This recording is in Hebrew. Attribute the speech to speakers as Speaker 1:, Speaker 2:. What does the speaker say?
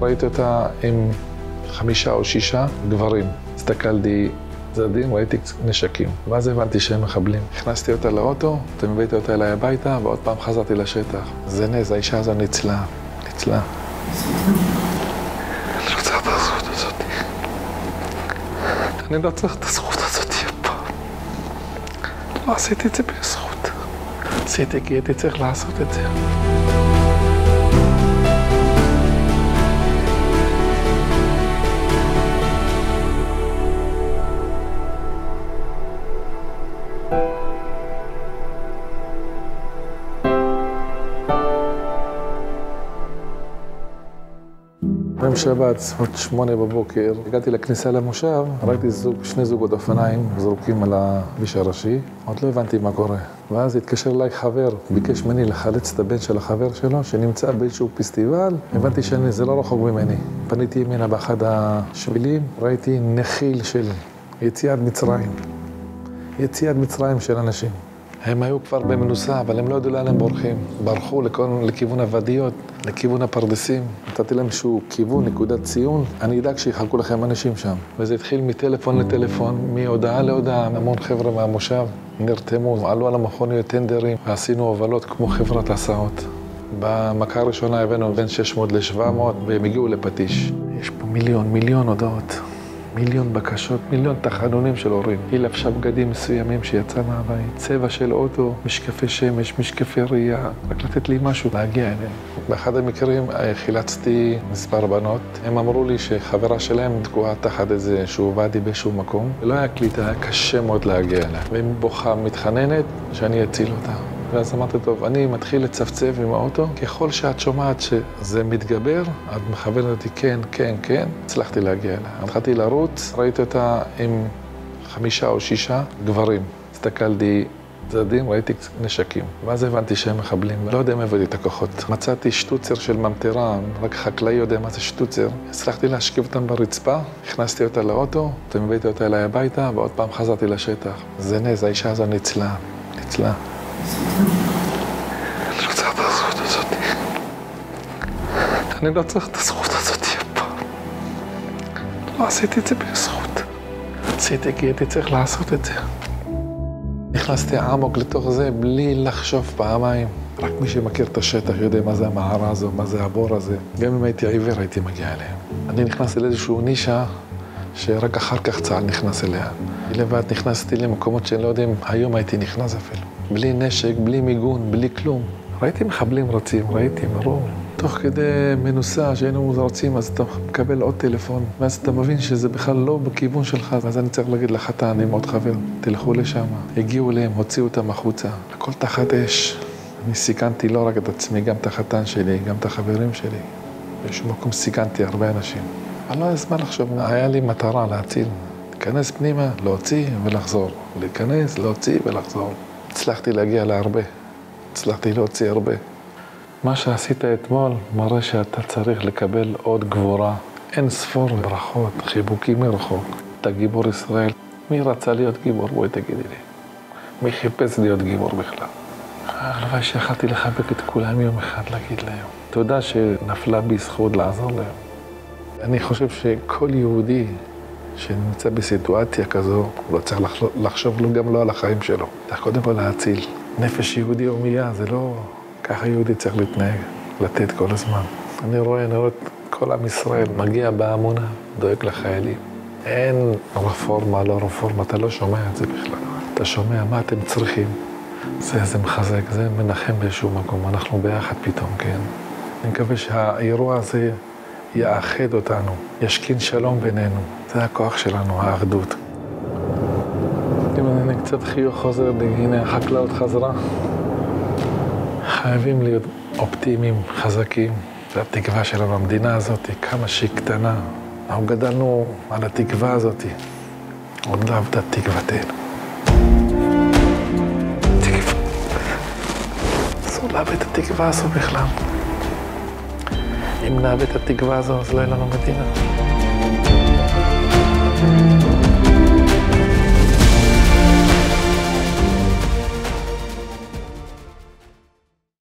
Speaker 1: ראיתי אותה עם חמישה או שישה גברים. הסתכלתי צדדים, ראיתי נשקים. ואז הבנתי שהם מחבלים. הכנסתי אותה לאוטו, אתם הבאתי אותה אליי הביתה, ועוד פעם חזרתי לשטח. זה נס, האישה הזו ניצלה. ניצלה. אני רוצה את הזכות הזאת. אני לא צריך את הזכות הזאת אף. לא עשיתי את זה בזכות. עשיתי כי הייתי צריך לעשות את זה. יום שבת, סביבות שמונה בבוקר, הגעתי לכניסה למושב, ראיתי זוג, שני זוגות אופניים זרוקים על הכביש הראשי, עוד לא הבנתי מה קורה. ואז התקשר אליי חבר, ביקש ממני לחלץ את הבן של החבר שלו, שנמצא באיזשהו פסטיבל, הבנתי שזה לא רחוק ממני. פניתי ימינה באחד השבילים, ראיתי נחיל של יציאת מצרים. יציאת מצרים של אנשים. הם היו כבר במנוסה, אבל הם לא ידעו לאן הם בורחים. ברחו לכל, לכיוון הוואדיות, לכיוון הפרדסים. נתתי להם איזשהו כיוון, נקודת ציון, אני אדאג שיחלקו לכם אנשים שם. וזה התחיל מטלפון לטלפון, מהודעה להודעה, המון חבר'ה מהמושב נרתמו, עלו על המכוניות טנדרים, ועשינו הובלות כמו חברת הסעות. במכה הראשונה הבאנו בין 600 ל-700, והם הגיעו לפטיש. יש פה מיליון, מיליון הודעות. מיליון בקשות, מיליון תחנונים של הורים. היא לבשה בגדים מסוימים שיצאה מהבית, צבע של אוטו, משקפי שמש, משקפי ראייה, רק לתת לי משהו להגיע אליהם. באחד המקרים חילצתי מספר בנות, הם אמרו לי שחברה שלהם תקועה תחת איזשהו ואדי באיזשהו מקום, ולא היה קליטה, היה קשה מאוד להגיע אליה. והיא בוכה, מתחננת, שאני אציל אותה. ואז אמרתי, טוב, אני מתחיל לצפצף עם האוטו, ככל שאת שומעת שזה מתגבר, את מכוונת אותי כן, כן, כן, הצלחתי להגיע אליה. התחלתי לרוץ, ראיתי אותה עם חמישה או שישה גברים. הסתכלתי צדדים, ראיתי נשקים. ואז הבנתי שהם מחבלים, לא יודע מאיפה הבאתי את הכוחות. מצאתי שטוצר של ממטרה, רק חקלאי יודע מה זה שטוצר. הצלחתי להשכיב אותם ברצפה, הכנסתי אותה לאוטו, הבאתי אותה אליי הביתה, ועוד פעם חזרתי לשטח. זה נס, האישה הזו ניצלה, ניצלה. אני רוצה את הזכות הזאת. אני לא צריך את הזכות הזאת אף פעם. לא עשיתי את זה בזכות. עשיתי כי הייתי צריך לעשות את זה. נכנסתי עמוק לתוך זה בלי לחשוב פעמיים. רק מי שמכיר את השטח יודע מה זה המערה הזו, מה זה הבור הזה. גם אם הייתי עיוור הייתי מגיע אליהם. אני נכנסתי לאיזושהי נישה שרק אחר כך צה"ל נכנס אליה. לבד נכנסתי למקומות שאני לא יודע אם היום הייתי נכנס אפילו. בלי נשק, בלי מיגון, בלי כלום. ראיתי מחבלים רצים, ראיתי, ברור. תוך כדי מנוסה שהיינו רצים, אז אתה מקבל עוד טלפון, ואז אתה מבין שזה בכלל לא בכיוון שלך, ואז אני צריך להגיד לחתן עם עוד חבר, תלכו לשם. הגיעו אליהם, הוציאו אותם החוצה, הכל תחת אש. אני סיכנתי לא רק את עצמי, גם את החתן שלי, גם את החברים שלי. באיזשהו מקום סיכנתי הרבה אנשים. אבל לא היה זמן לחשוב, היה לי מטרה להציל. להיכנס פנימה, להוציא ולחזור. להיכנס, להוציא ולחזור. הצלחתי להגיע להרבה. הצלחתי להוציא הרבה. מה שעשית אתמול מראה שאתה צריך לקבל עוד גבורה. אין ספור ברכות, חיבוקים מרחוק. אתה גיבור ישראל. מי רצה להיות גיבור? בואי תגידי לי. מי חיפש להיות גיבור בכלל? הלוואי שיכלתי לחבק את כולם יום אחד, להגיד להם. תודה שנפלה בי זכות לעזור להם. אני חושב שכל יהודי שנמצא בסיטואציה כזו, הוא לא צריך לחשוב לו גם לא על החיים שלו. צריך קודם כל להציל. נפש יהודי הומייה, זה לא... ככה יהודי צריך להתנהג, לתת כל הזמן. אני רואה, אני רואה את כל עם ישראל מגיע בהמונה, דואג לחיילים. אין רפורמה, לא רפורמה, אתה לא שומע את זה בכלל. אתה שומע מה אתם צריכים. זה, זה מחזק, זה מנחם באיזשהו מקום. אנחנו ביחד פתאום, כן. אני מקווה שהאירוע הזה יאחד אותנו, ישכין שלום בינינו. זה הכוח שלנו, האחדות. אם אני קצת חיוך חוזר הנה החקלאות חזרה. חייבים להיות אופטימיים, חזקים. זו התקווה שלנו, המדינה הזאת, כמה שהיא קטנה. אנחנו גדלנו על התקווה הזאת. עוד לא עבדה תקוותנו. לאבד את התקווה הזו בכלל. אם נאבד את התקווה הזו, אז לא יהיה לנו מדינה.